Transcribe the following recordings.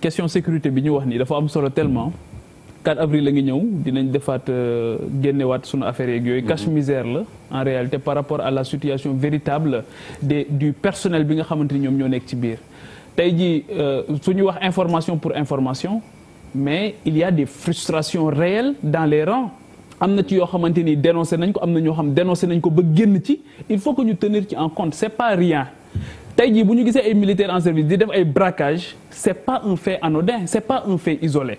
question sécurité bi ñu wax nii dafa am solo tellement. 4 avril la ngi ñëw dinañ defaat génnewaat sunu affaire yeeg yooyu. Cache misère la en réalité par rapport à la situation véritable des du personnel bi nga xamante ni ñoom ñoo nekk ci biir. Tey jii wax information pour information mais il y a des frustrations réelles dans les rangs. Am na ci yoo xamante ni dénoncé nañ ko am na ñoo xam dénoncé nañ ko ba génn ci. Il faut que ñu tenir ci en compte c'est pas rien tey jii bu ñu gisee ay militaires en service di def ay braquage c'est pas un fait anodin c'est pas un fait isolé.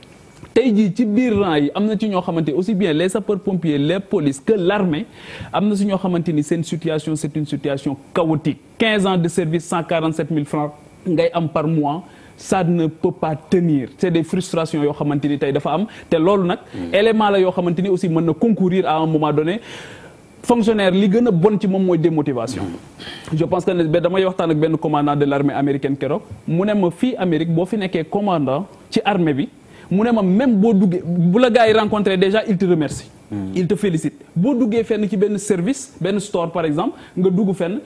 Tey jii ci biir rang yi am na ci ñoo xamante aussi bien les sapeurs-pompiers les polices que l'armée am na si ñoo xamante ni seen situation c'est une situation chaotique. 15 ans de service 147 000 francs ngay am par mois ça ne peut pas tenir. C'est des frustrations yoo xamante ni tey dafa am. Te loolu nag élément la yoo xamante ni aussi mën na concourir à un moment donné fonctionnaire li gën bon ci moom mooy démotivation. Je pense que ne damay waxtaan ak benn commandant de l'armée américaine keroog mu ne ma fii Amérique boo fi nekkee commandant ci armée bi mu ma même boo duggee bu la gars yi rencontré déjà il te remercie il te félicite. Boo duggee fenn ci benn service benn store par exemple nga dugg fenn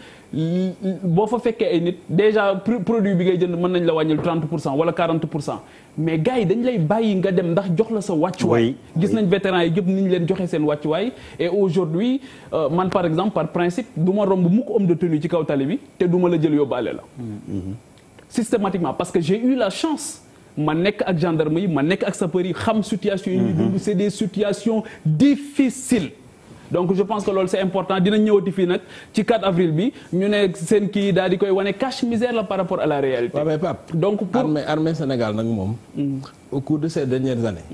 boo fa fekkee ay nit déjà produit bi ngay jënd mën nañ la wàññil 30 pour cent wala 40 pour cent. Mais gars yi dañ lay bàyyi nga dem ndax jox la sa wàccuwaay. Gis nañ vétérans yi yëpp ni ñu leen joxe seen wàccuwaay. Et aujourd'hui man par exemple par principe du ma romb mukk homme de tenue ci kaw tali bi te du ma la jël yóbbaale la. Systématiquement parce que j'ai eu la chance ma nekk ak gendarme yi ma nekk ak sapeurs yi xam situation yi dund c'est des situations difficiles donc je pense que loolu c'est important dina ñëwati fii nag ci 4 avril bi ñu ne seen kii daal di koy wane cache misère la par rapport à la réalité. waaw mais Pape. donc pour armée armée Sénégal nag moom. au cours de ces dernières années.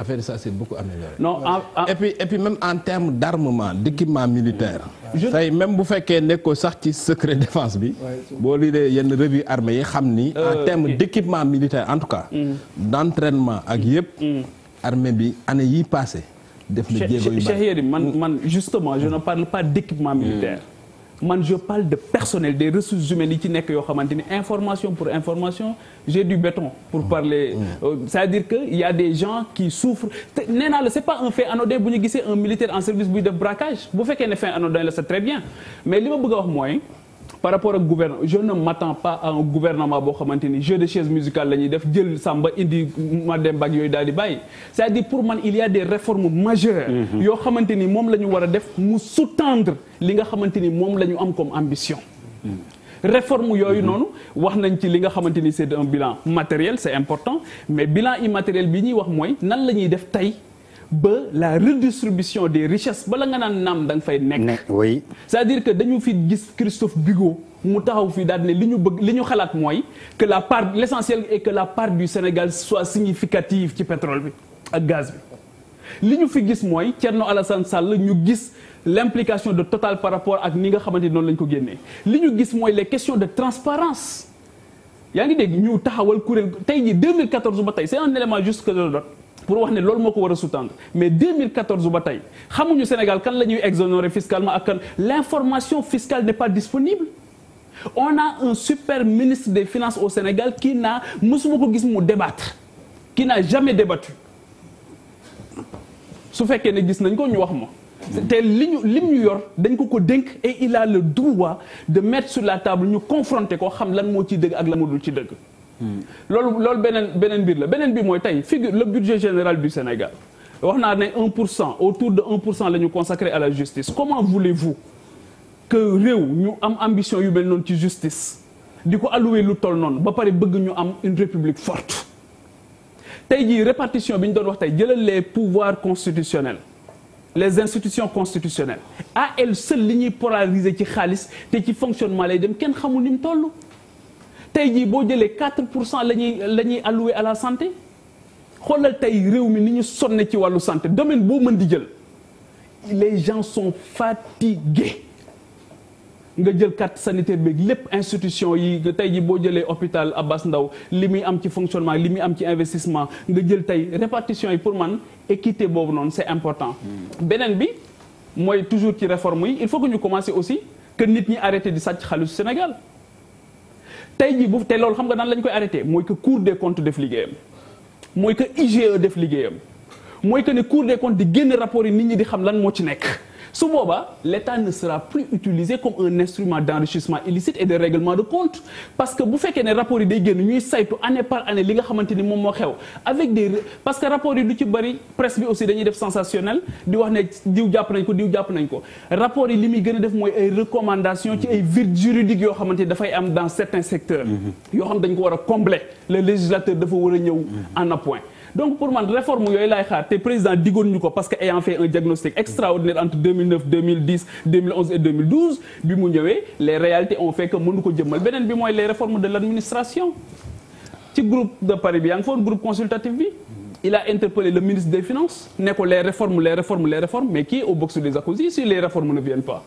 Affaire ça s'est beaucoup amélioré. non en en et puis et puis même en termes d'armement d'équipement militaire. tey même bu fekkee nekkoo sax ci secret défense bi. boo liiree yenn revue armée yi xam ni. en termes d'équipement militaire en tout cas. d'entraînement ak yëpp. armée bi année yi passé def na jéego yu Cheikh bari. Yérim man man justement je ne parle pas d'équipement militaire. Man je parle de personnel des ressources humaines yi ci nekk yoo xamante ni information pour information j'ai du béton pour parler. Euh, c'est-à-dire que il y a des gens qui souffrent. Te nee naa la c'est pas un fait anodin bu ñu gisee un militaire en service buy def braquage. Bu fekkee ne fait anodin la c'est très bien. Mais li ma bëgg a wax mooy par rapport ak gouvernement je ne m'attends pas à un gouvernement boo xamante ni jeu de chaise musicale la ñuy def jël indi ma dem bag yooyu daal di bàyyi. C'est-à-dire pour man il y a des réformes majeures yoo xamante ni moom la ñu war a def mu sous-tendre li nga xamante ni moom la ñu am comme ambition. Réforme yooyu noonu wax nañ ci li nga xamante ni c'est un bilan matériel c'est important mais bilan immatériel bi ñuy wax mooy nan la ñuy def tey ba la redistribution des richesses bala nga naan naam da nga fay nekk. Ne oui. C'est-à-dire que dañu fi gis Christophe Bigot mu taxaw fii daal ne li ñu bëgg li ñu xalaat mooy que la part l'essentiel est que la part du Sénégal soit significative ci pétrole bi ak gaz bi. Li ñu fi gis mooy Thierno Alassane Sall ñu gis l'implication de Total par rapport ak ni nga xamante ni noonu la ñu ko génnee. Li ñu gis mooy les questions de transparence. Yaa ngi dégg ñu taxawal kuréel tey jii 2014 ba tey c'est un élément juste que je donne pour wax ne loolu moo ko war mais 2014 ba xamuñu Sénégal kan la exonérer fiscalement l'information fiscale n'est pas disponible. On a un super ministre des finances au Sénégal qui n'a gis mu débattre qui n'a jamais débattu. Et il a le droit de mettre sur la table ñu confronter loolu loolu beneen beneen mbir la. Figure le budget général du Sénégal. wax naa ne 1 pour cent autour de 1 pour cent la consacré à la justice. Comment voulez-vous que réew ñu am ambition yu mel justice? Di ko allouer lu toll noonu ba pare bëgg une république forte. Tey jii répartition bi ñu doon les pouvoirs constitutionnels les institutions constitutionnelles. À elles seules li ñuy polariser ci xaalis te ci fonctionnement lay dem tey jii boo jëlee 4 pour cent la ñuy la ñuy allouer à la santé xoolal tey réew mi ni ñu sonne ci wàllu santé domaine boo mën di jël les gens sont fatigués. Nga jël carte sanitaire beeg lépp institution yi tey jii boo jëlee hôpital Abass Ndao li muy am ci fonctionnement li muy am ci investissement nga jël tey répartition yi pour man équité boobu noonu c'est important. Beneen bi mooy toujours ci réforme yi il faut que ñu commencer aussi que nit ñi arrêter di sàcc xaalisu Sénégal tey jii te loolu xam nga nan lañ koy arrêter mooy que Cour des comptes def liggéeyam. Mooy que IGE def liggéeyam. Mooy que ne Cour des comptes di génn rapport yi nit ñi di xam lan moo ci nekk. Su boobaa l'État ne sera plus utilisé comme un instrument d'enrichissement illicite et de règlement de compte. Parce que bu fekkee ne rapport yi day génn ñuy saytu année par année li nga xamante ni moom moo xew avec des parce que rapport yi du ci bëri presse bi aussi dañuy def sensationnel di wax ne diw jàpp nañ ko diw jàpp nañ ko. Rapport yi li muy gën a def mooy ay recommandations ci ay vides juridiques yoo xamante ni dafay am dans certains secteurs. Yoo xam dañ ko war a combler. Le législateur dafa war a ñëw en appoint donc pour man réforme yooyu laay xaar te président digoon ñu parce que ayant fait un diagnostic extraordinaire entre 2009 2010 2011 et 2012 bi mu ñëwee les réalités ont fait que les réformes de l'administration. Ci groupe de Paris bi groupe consultatif il a interpellé le ministre des finances ne ko les réformes les réformes les réformes mais qui est au box des accusés si les réformes ne viennent pas?